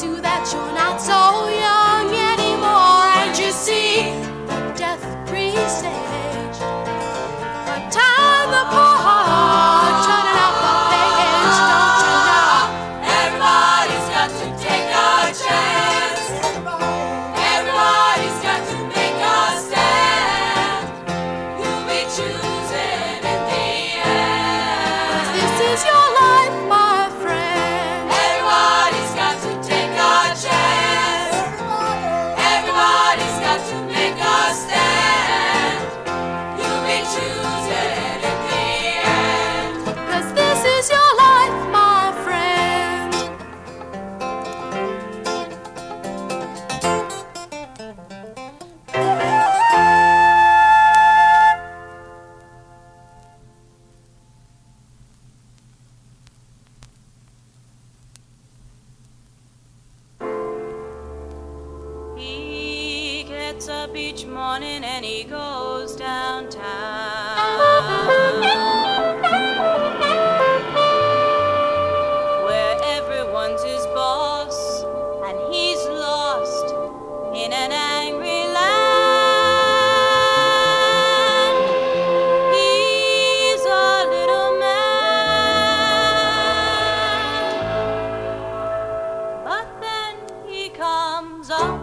you that you're comes uptown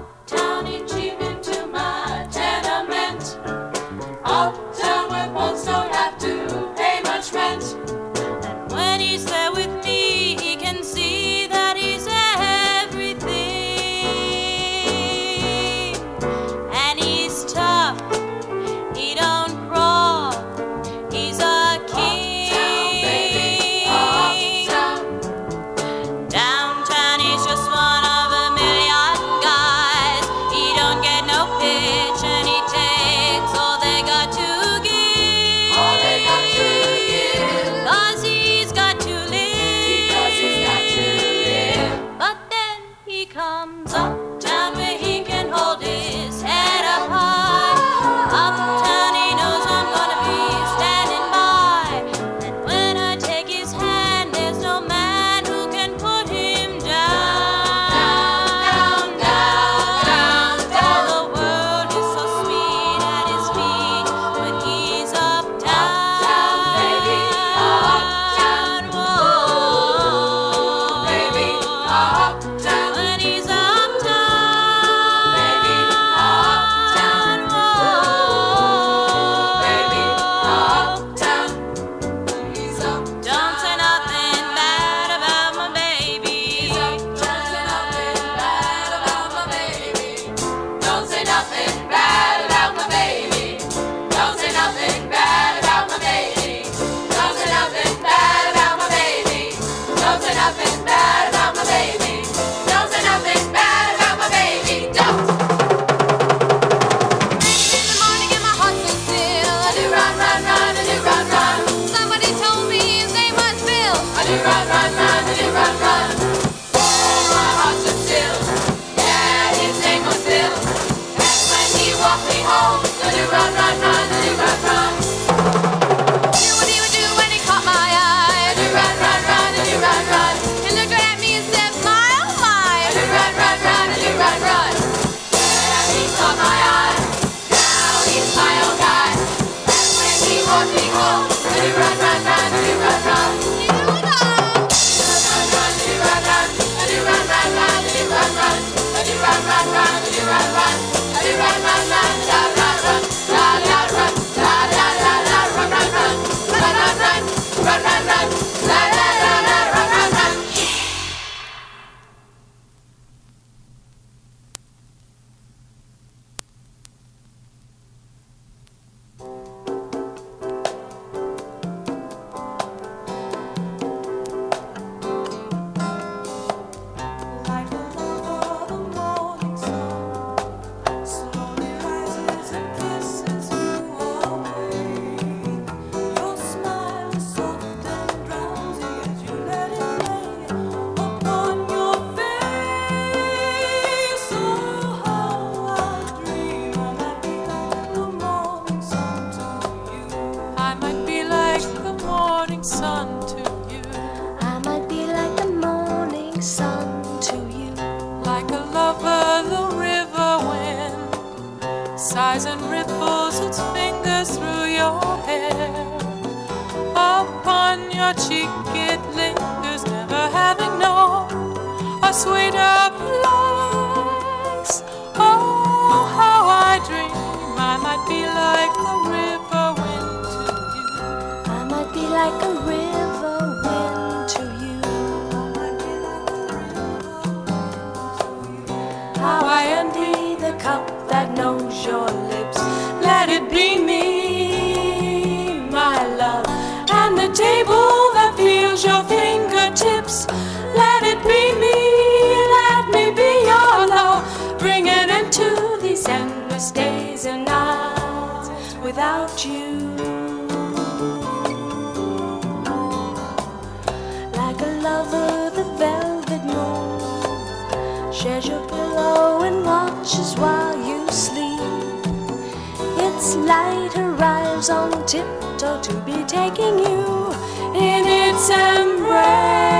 arrives on tiptoe to be taking you in its embrace.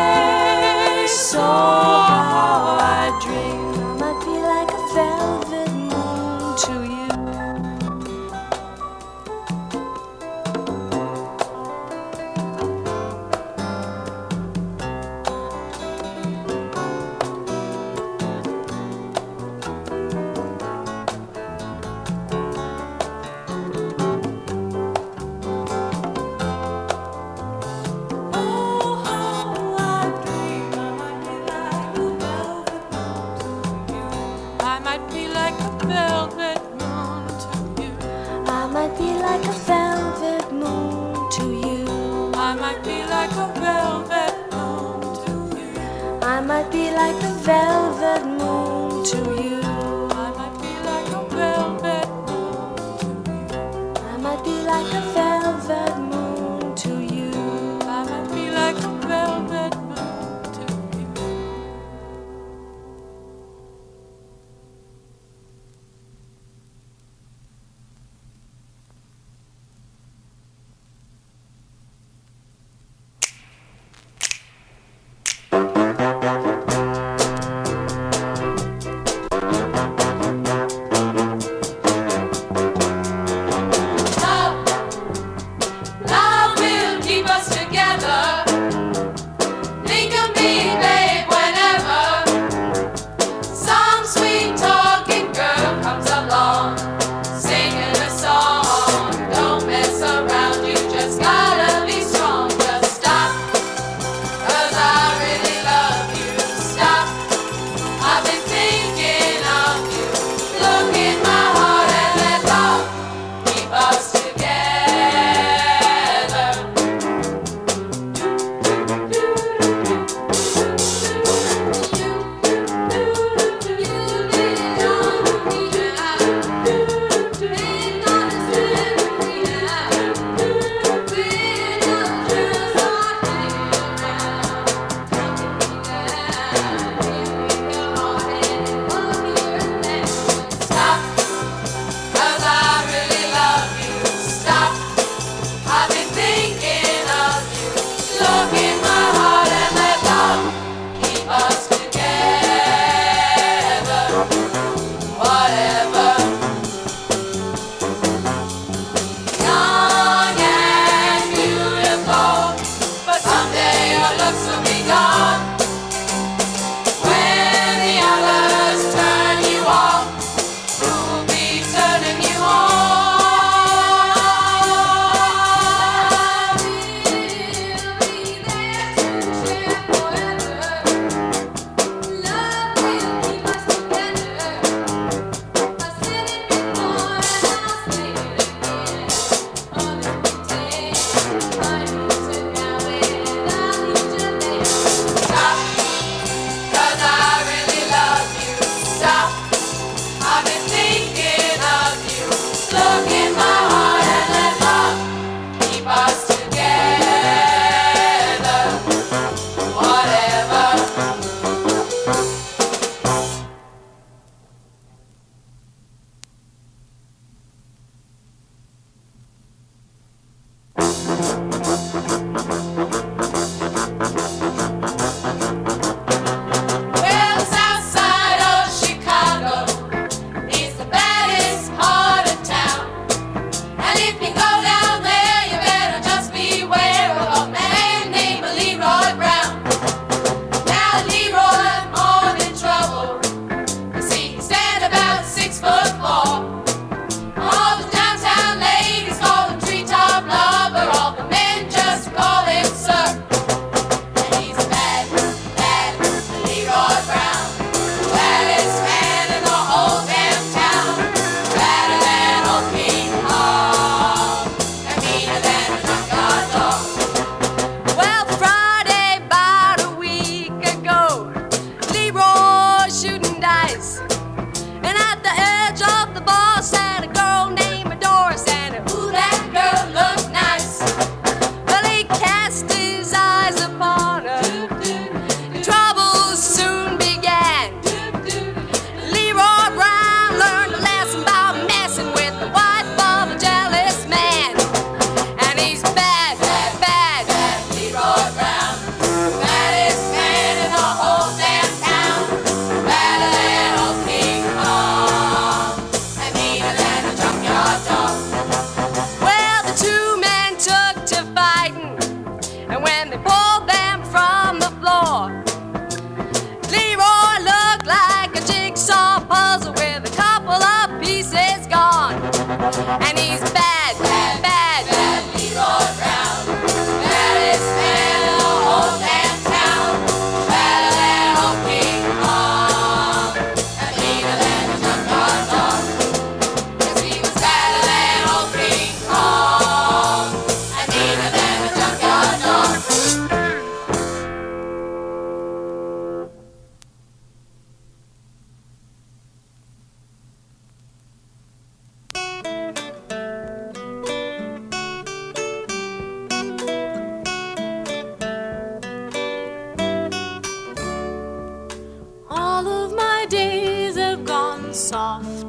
Soft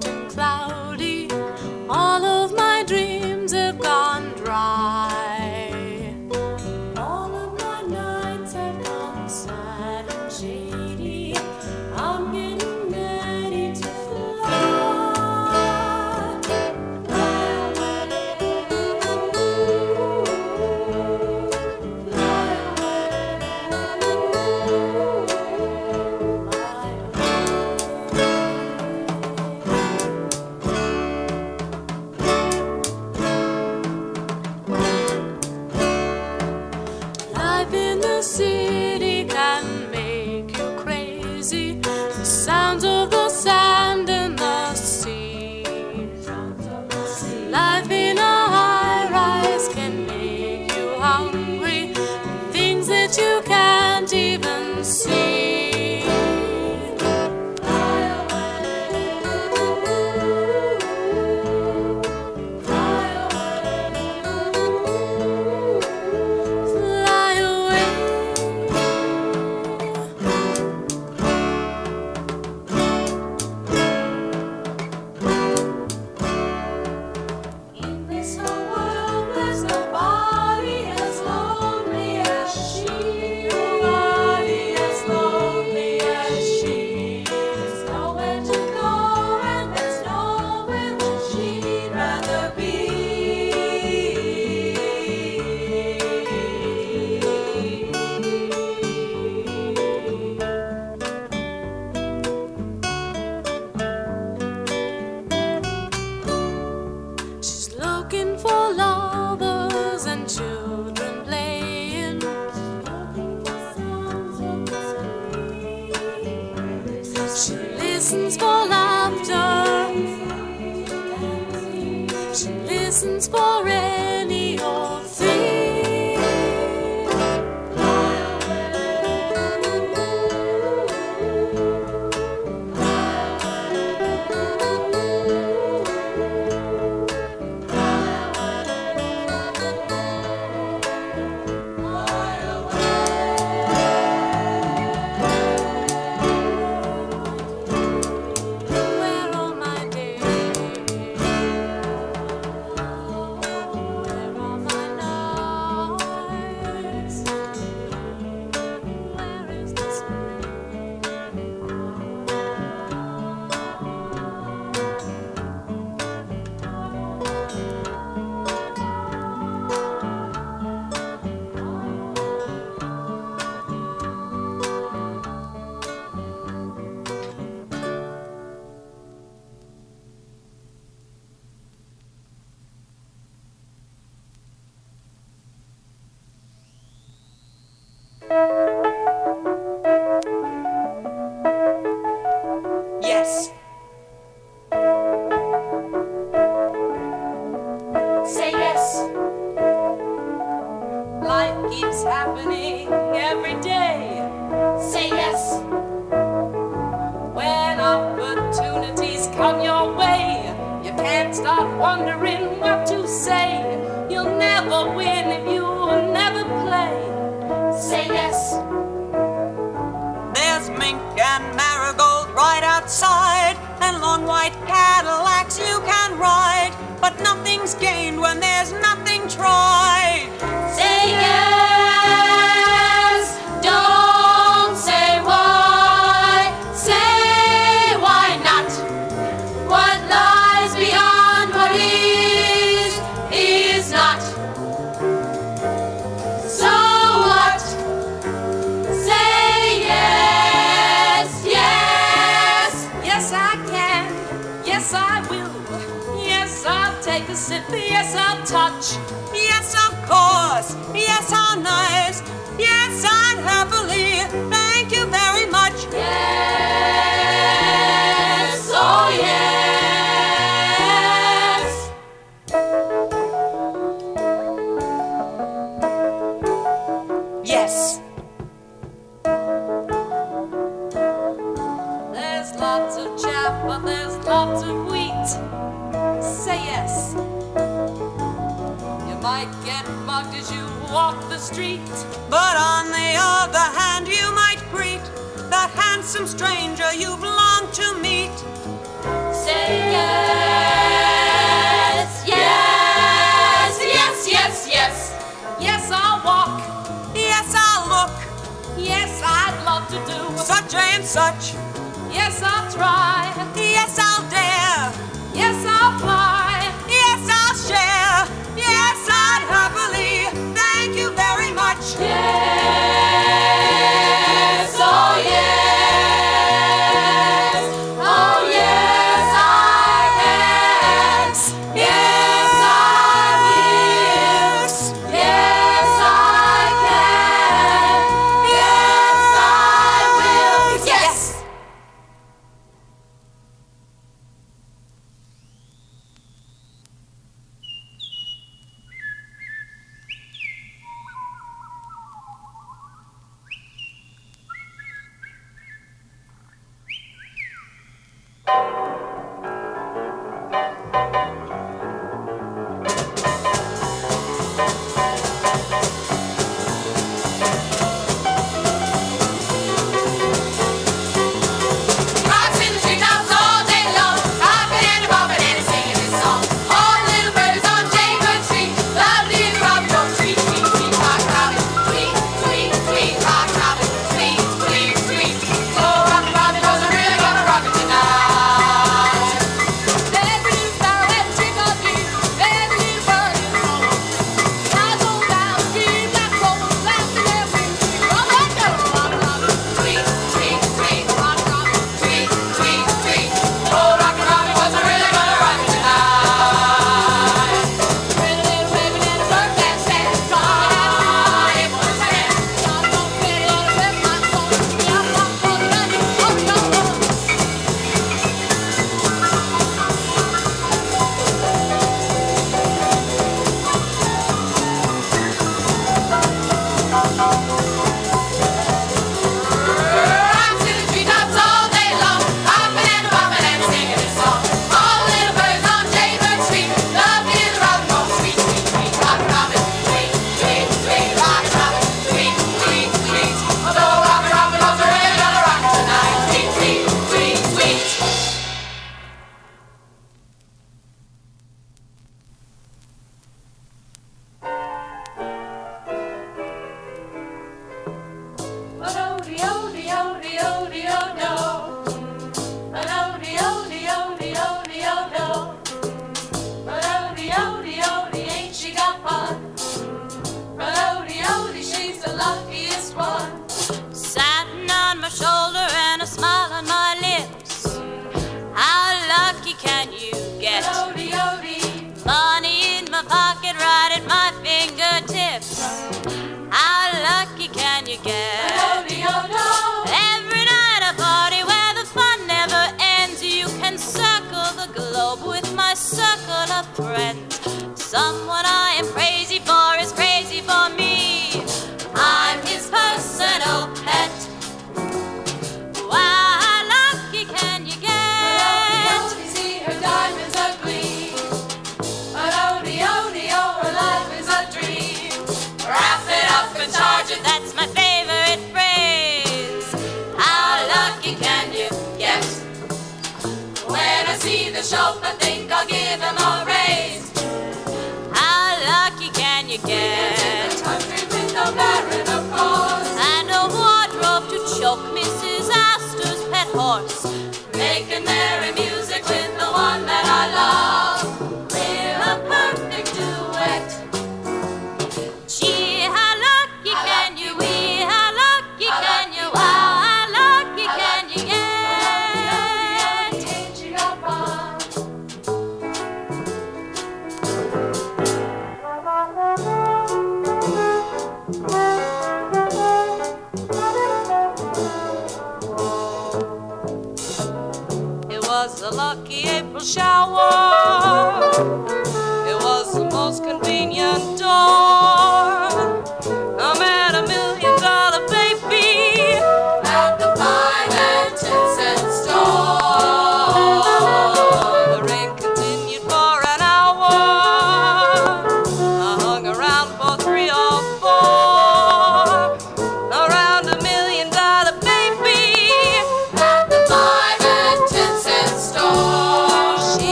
Yes.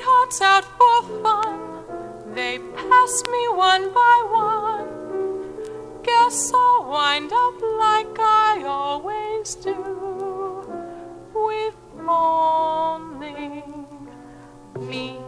sweethearts out for fun. They pass me one by one. Guess I'll wind up like I always do with only Me.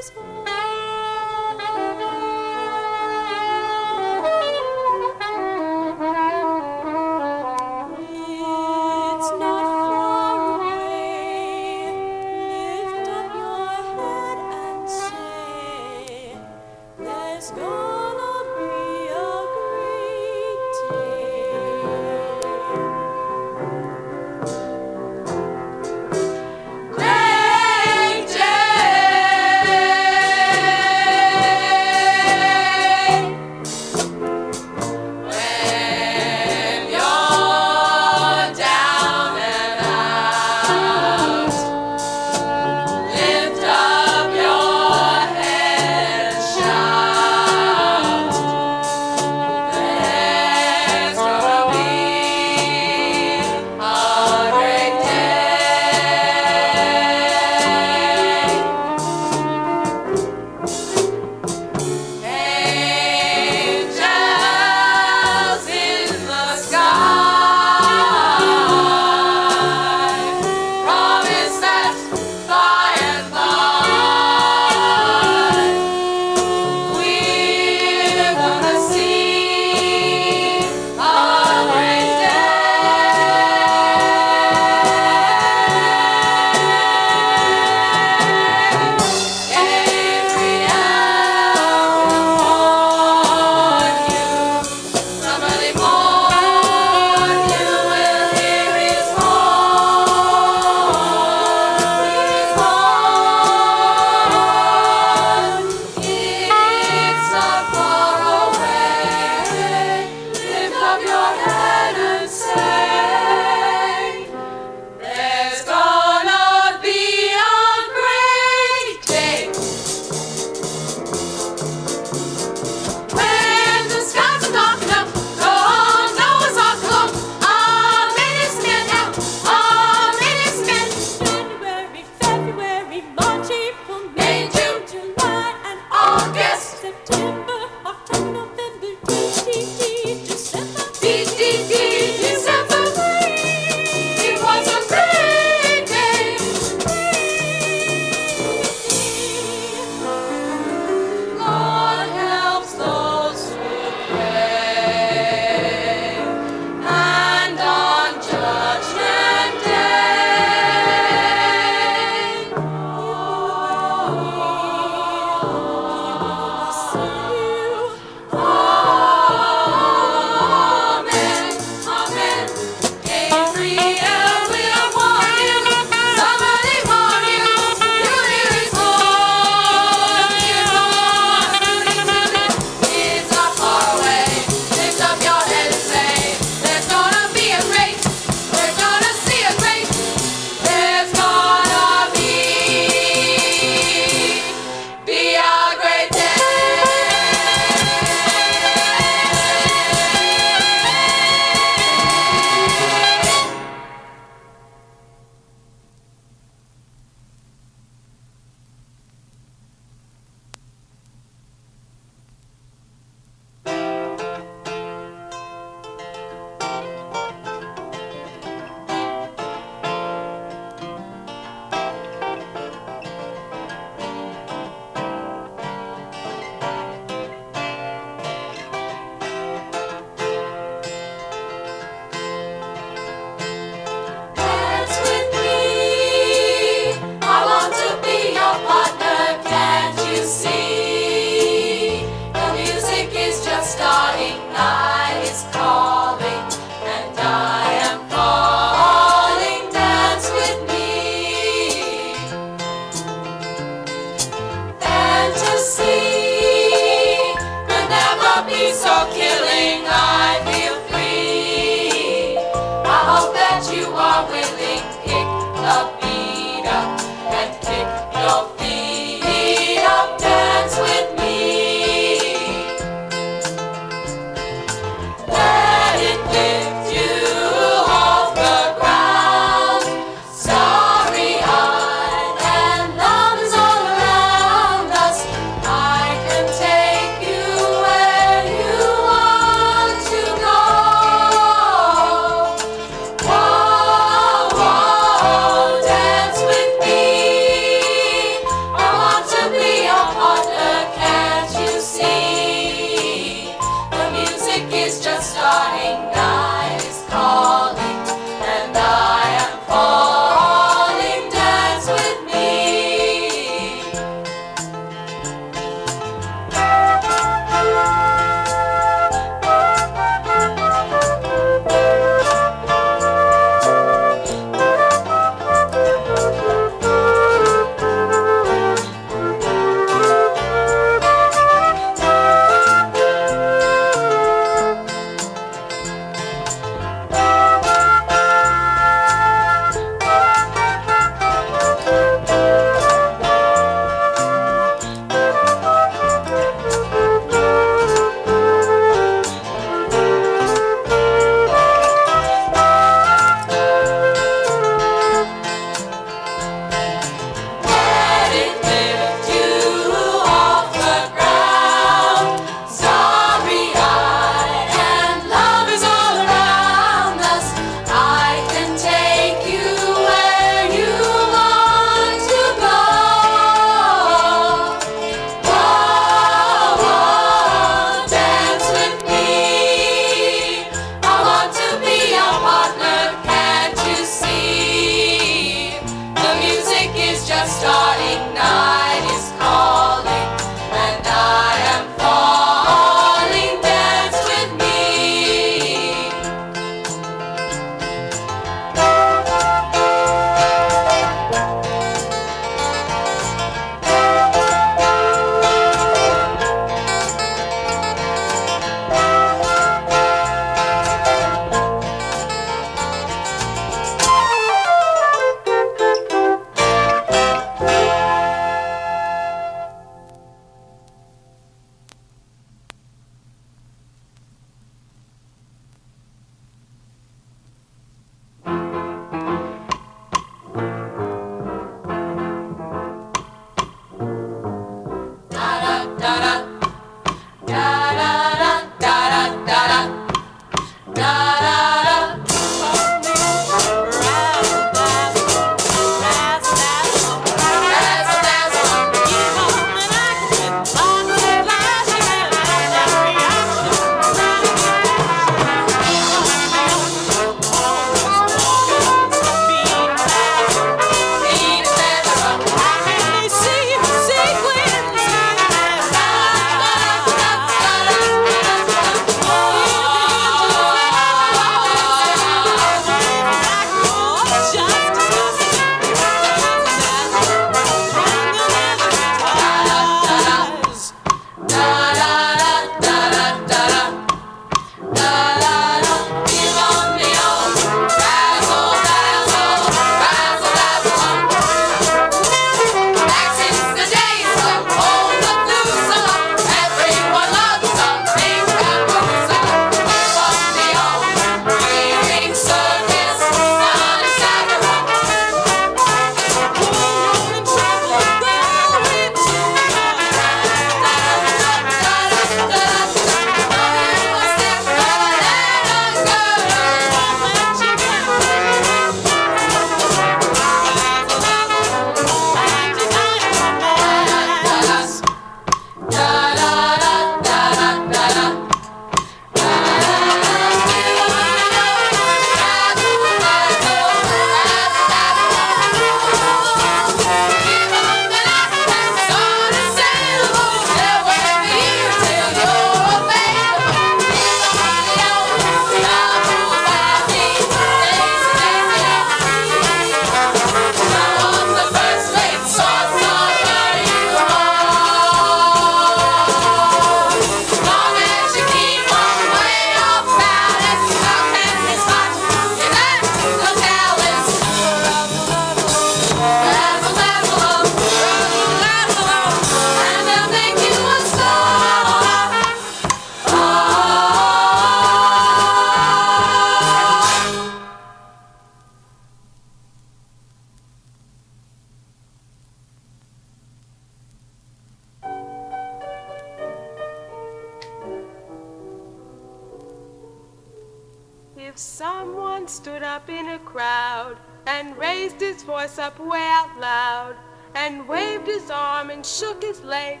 Someone stood up in a crowd and raised his voice up way out loud and waved his arm and shook his leg,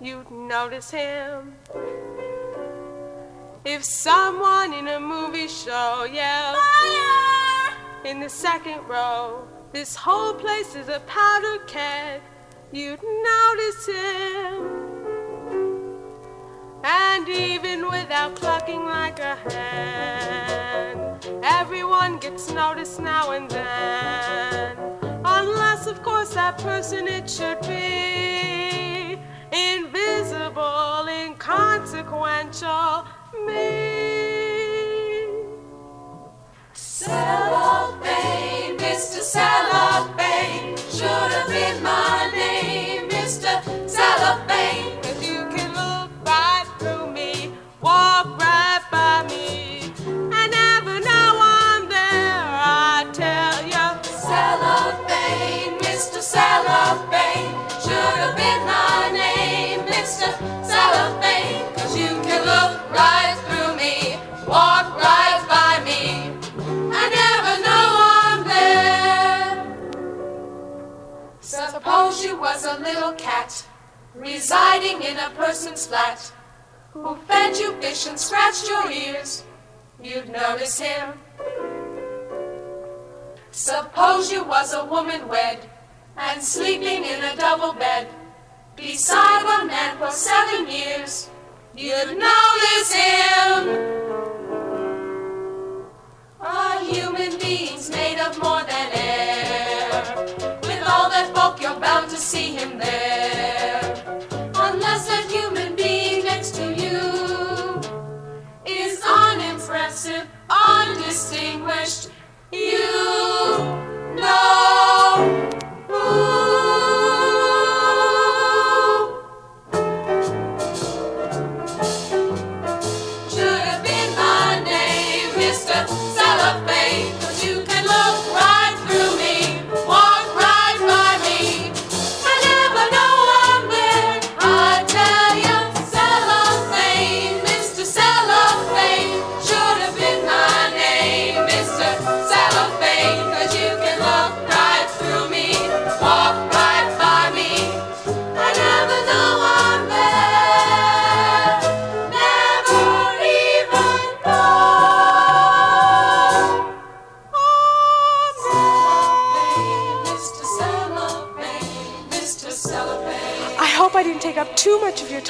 you'd notice him. If someone in a movie show yelled, Fire! in the second row, this whole place is a powder keg, you'd notice him. And even without clucking like a hen, everyone gets noticed now and then. Unless, of course, that person it should be invisible, inconsequential me. Cellophane, Mr. Cellophane, should Cause you can look right through me, walk right by me, and never know I'm there. Suppose you was a little cat, residing in a person's flat, who fed you fish and scratched your ears, you'd notice him. Suppose you was a woman wed and sleeping in a double bed beside one man for seven years. You'd notice him. Are human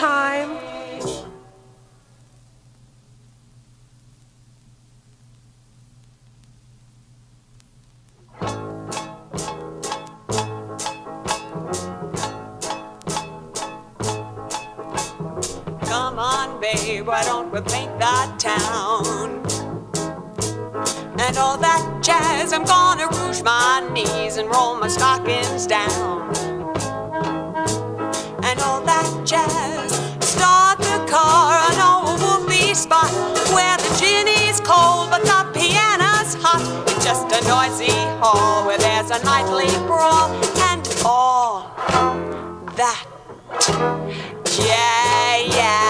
time. Come on, babe, why don't we paint that town? And all that jazz, I'm gonna rouge my knees and roll my stockings down. And all that jazz, bar where the gin is cold but the piano's hot. It's just a noisy hall where there's a nightly brawl and all that jazz.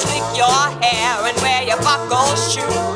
Slick your hair and wear your buckle shoes.